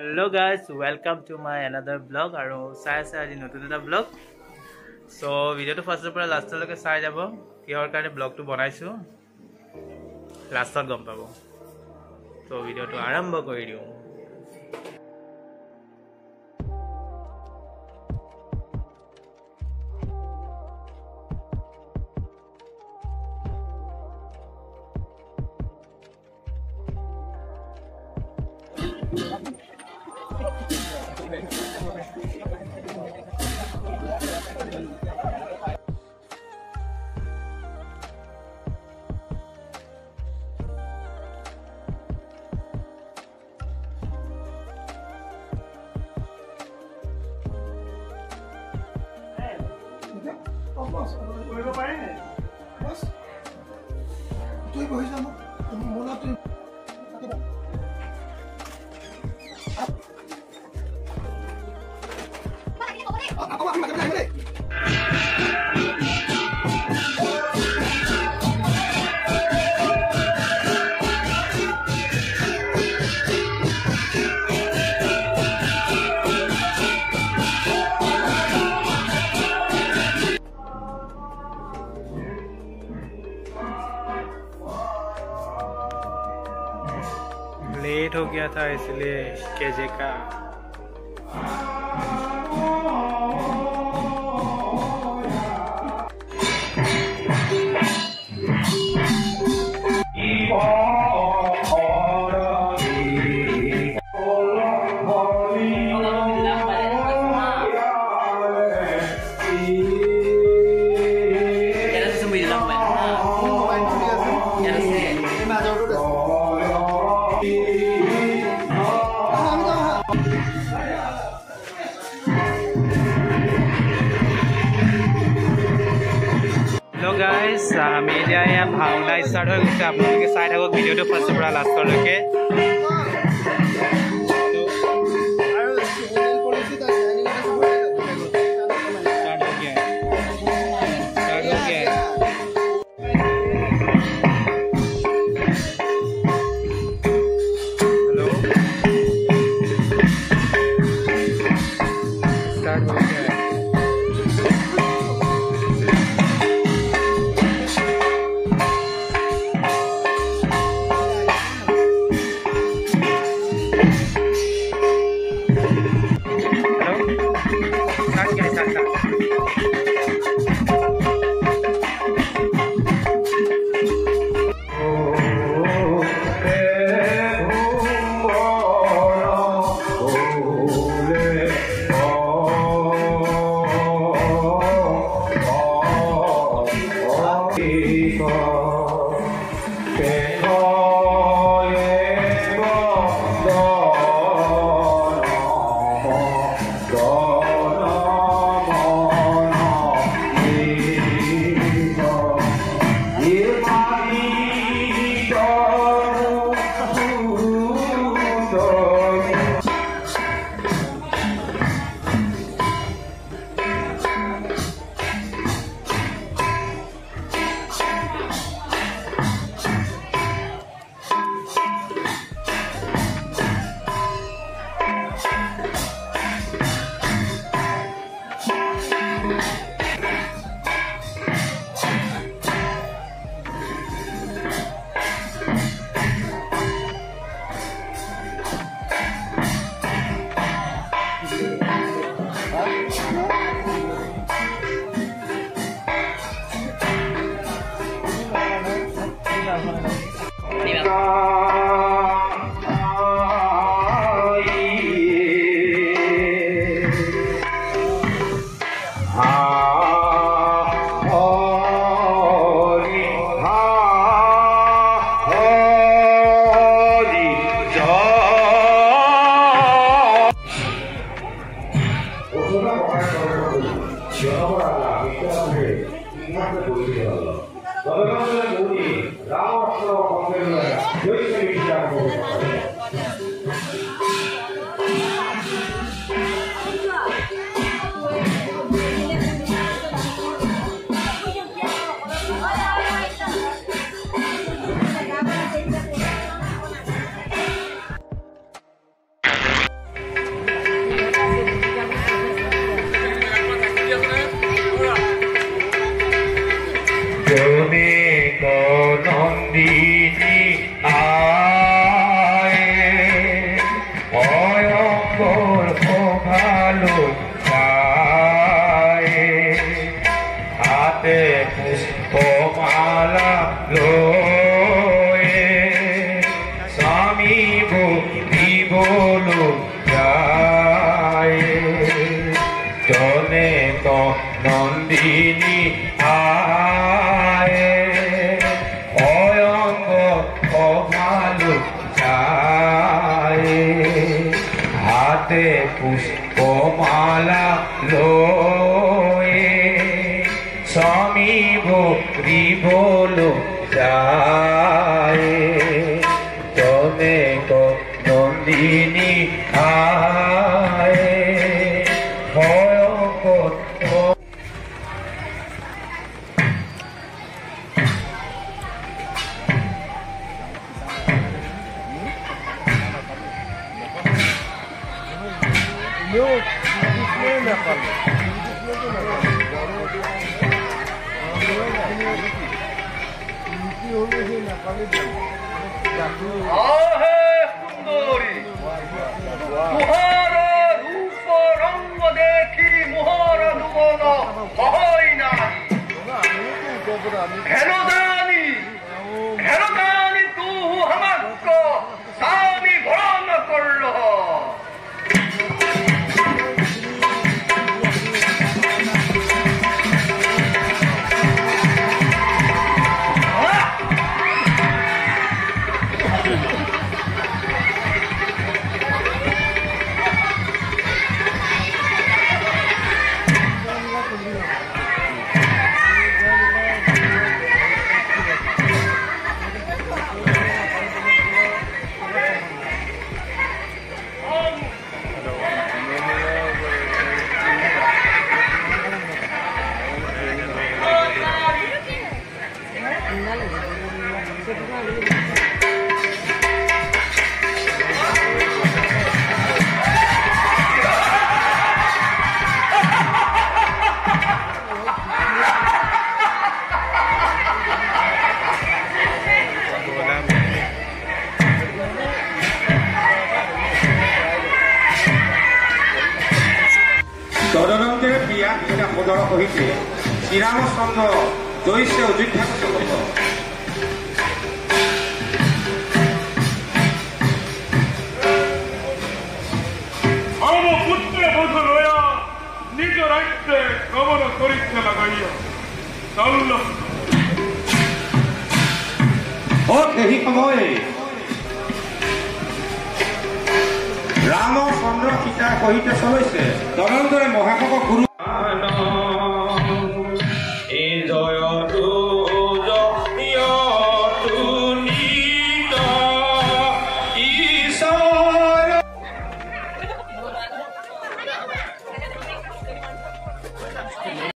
Hello' guys welcome to my another blog আৰু চাই আছে আজি নতুন এটা ব্লগ চ' ভিডিঅ'টো ফাৰ্ষ্টৰ পৰা লাষ্টলৈকে চাই যাব কিহৰ কাৰণে ব্লগটো বনাইছোঁ লাষ্টত গম পাব চ' ভিডিঅ'টো আৰম্ভ কৰি দিওঁ Vamos, vuelve para él. ¿Vas? ¿Tú ibas a ir a no? ¿Tú me molaste? Late हो गया था इसलिए केजे का। এয়া ভাওনা ষ্টাৰ্ট হৈ গৈছে। আপোনালোকে চাই থাকক ভিডিঅ'টো ফাৰ্ষ্টৰ পৰা লাষ্টলৈকে 那个。学会儿啊，就是那是不对的了。我们刚才的徒弟，然后吃了黄金了，有一个女学生不。প্রেমে নন্দিনী আয়। অয়ঙ্গর ভালো হাতে পুষ্পমালা লো হাতে পুষ্পমালা লয়ে সমীব রিবল যায় তনে কো নন্দিনী 아해 꿈돌이 무하라 루퍼 롱거대 길이 무하라 누거나 허허이나. 베로다니 베로다니 দৰদৰতে বিয়া এটা সদৰ কৰিছে শ্ৰীৰামচন্দ্ৰ জয়ছে অযোধ্যা সময় ৰাম চন্দ্ৰ সীতাৰ সহিতে চলৈছে তদন্তৰে মহাশক গুৰু